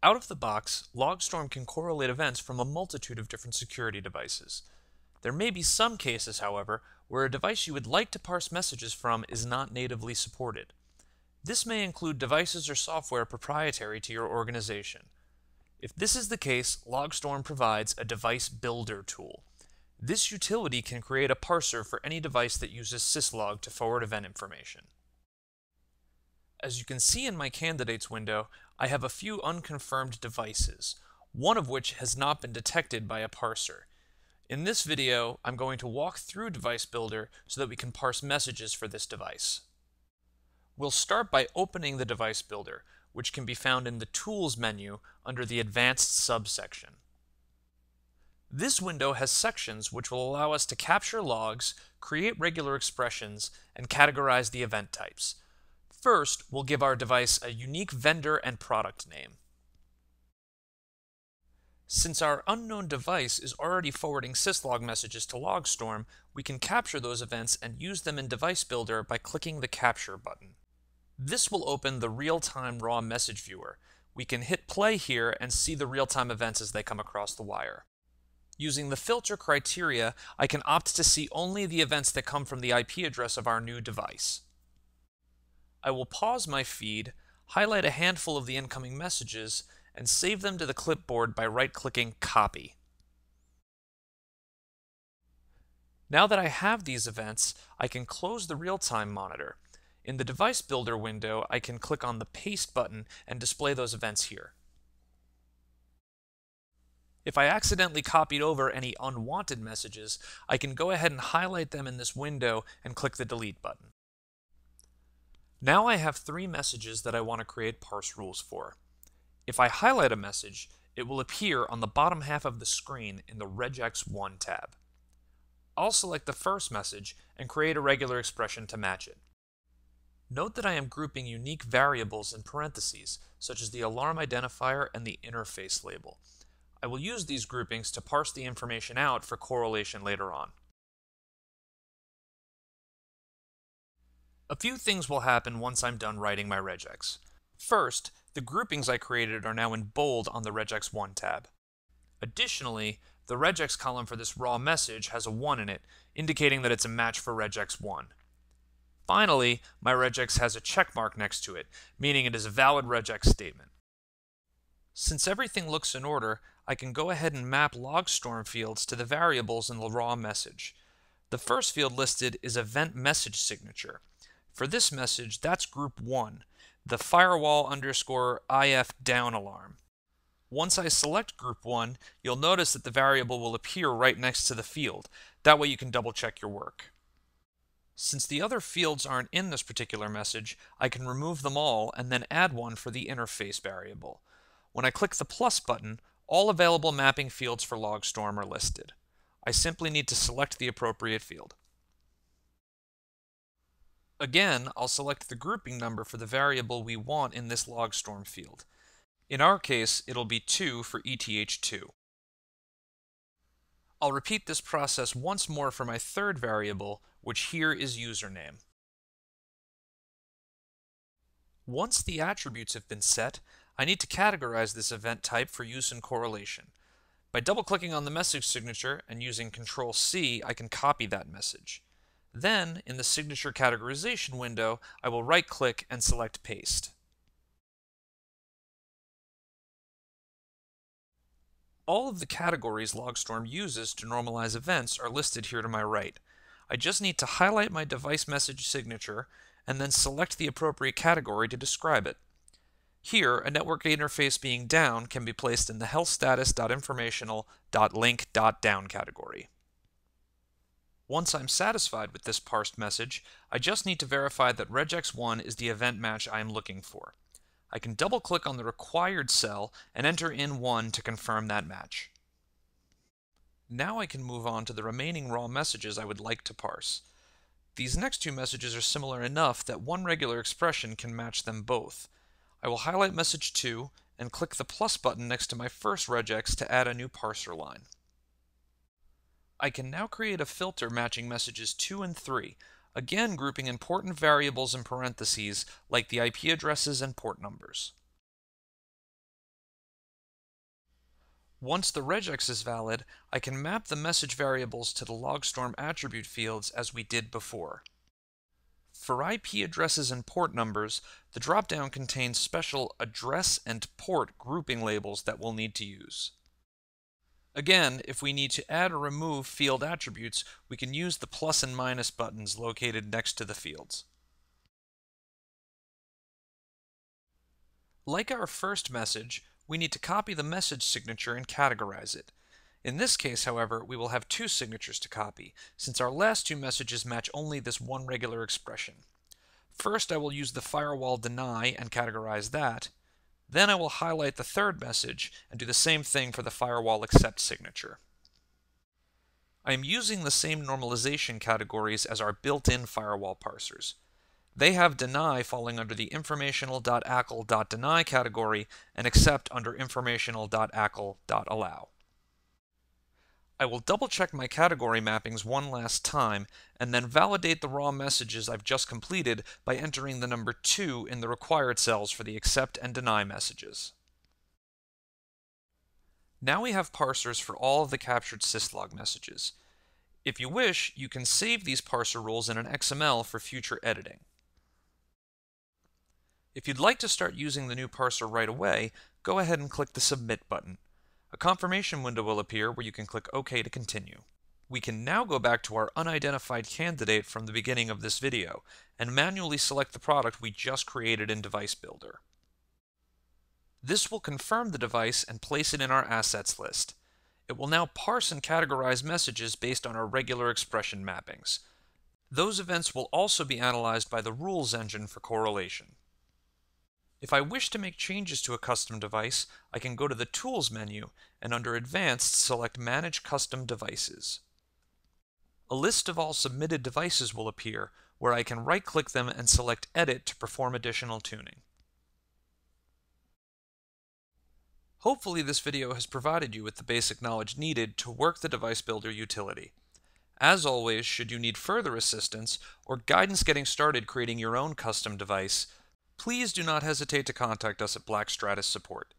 Out of the box, Logstorm can correlate events from a multitude of different security devices. There may be some cases, however, where a device you would like to parse messages from is not natively supported. This may include devices or software proprietary to your organization. If this is the case, Logstorm provides a device builder tool. This utility can create a parser for any device that uses syslog to forward event information. As you can see in my candidates window, I have a few unconfirmed devices, one of which has not been detected by a parser. In this video, I'm going to walk through Device Builder so that we can parse messages for this device. We'll start by opening the Device Builder, which can be found in the Tools menu under the Advanced subsection. This window has sections which will allow us to capture logs, create regular expressions, and categorize the event types. First, we'll give our device a unique vendor and product name. Since our unknown device is already forwarding syslog messages to Logstorm, we can capture those events and use them in Device Builder by clicking the Capture button. This will open the real-time raw message viewer. We can hit play here and see the real-time events as they come across the wire. Using the filter criteria, I can opt to see only the events that come from the IP address of our new device. I will pause my feed, highlight a handful of the incoming messages, and save them to the clipboard by right-clicking Copy. Now that I have these events, I can close the real-time monitor in the Device Builder window, I can click on the Paste button and display those events here. If I accidentally copied over any unwanted messages, I can go ahead and highlight them in this window and click the Delete button. Now I have three messages that I want to create parse rules for. If I highlight a message, it will appear on the bottom half of the screen in the regex1 tab. I'll select the first message and create a regular expression to match it. Note that I am grouping unique variables in parentheses, such as the alarm identifier and the interface label. I will use these groupings to parse the information out for correlation later on. A few things will happen once I'm done writing my regex. First, the groupings I created are now in bold on the regex1 tab. Additionally, the regex column for this raw message has a 1 in it, indicating that it's a match for regex1. Finally, my regex has a check mark next to it, meaning it is a valid regex statement. Since everything looks in order, I can go ahead and map logstorm fields to the variables in the raw message. The first field listed is event message signature. For this message, that's group 1, the firewall underscore if down alarm. Once I select group 1, you'll notice that the variable will appear right next to the field. That way you can double check your work. Since the other fields aren't in this particular message, I can remove them all and then add one for the interface variable. When I click the plus button, all available mapping fields for Logstorm are listed. I simply need to select the appropriate field. Again, I'll select the grouping number for the variable we want in this Logstorm field. In our case, it'll be 2 for ETH2. I'll repeat this process once more for my third variable, which here is username. Once the attributes have been set, I need to categorize this event type for use in correlation. By double-clicking on the message signature and using Control-C, I can copy that message. Then, in the signature categorization window, I will right-click and select Paste. All of the categories Logstorm uses to normalize events are listed here to my right. I just need to highlight my device message signature and then select the appropriate category to describe it. Here, a network interface being down can be placed in the health healthstatus.informational.link.down category. Once I'm satisfied with this parsed message, I just need to verify that regex1 is the event match I am looking for. I can double click on the required cell and enter in 1 to confirm that match. Now I can move on to the remaining raw messages I would like to parse. These next two messages are similar enough that one regular expression can match them both. I will highlight message 2 and click the plus button next to my first regex to add a new parser line. I can now create a filter matching messages 2 and 3, again grouping important variables in parentheses like the IP addresses and port numbers. Once the regex is valid, I can map the message variables to the Logstorm attribute fields as we did before. For IP addresses and port numbers, the dropdown contains special address and port grouping labels that we'll need to use. Again, if we need to add or remove field attributes, we can use the plus and minus buttons located next to the fields. Like our first message, we need to copy the message signature and categorize it. In this case, however, we will have two signatures to copy, since our last two messages match only this one regular expression. First, I will use the firewall deny and categorize that. Then I will highlight the third message and do the same thing for the firewall accept signature. I am using the same normalization categories as our built-in firewall parsers. They have deny falling under the informational.acl.deny category and accept under informational.acl.allow. I will double check my category mappings one last time and then validate the raw messages I've just completed by entering the number 2 in the required cells for the accept and deny messages. Now we have parsers for all of the captured syslog messages. If you wish, you can save these parser rules in an XML for future editing. If you'd like to start using the new parser right away, go ahead and click the Submit button. A confirmation window will appear where you can click OK to continue. We can now go back to our unidentified candidate from the beginning of this video and manually select the product we just created in Device Builder. This will confirm the device and place it in our assets list. It will now parse and categorize messages based on our regular expression mappings. Those events will also be analyzed by the rules engine for correlation. If I wish to make changes to a custom device, I can go to the Tools menu and under Advanced select Manage Custom Devices. A list of all submitted devices will appear where I can right-click them and select Edit to perform additional tuning. Hopefully this video has provided you with the basic knowledge needed to work the Device Builder utility. As always, should you need further assistance or guidance getting started creating your own custom device, please do not hesitate to contact us at BlackStratus Support.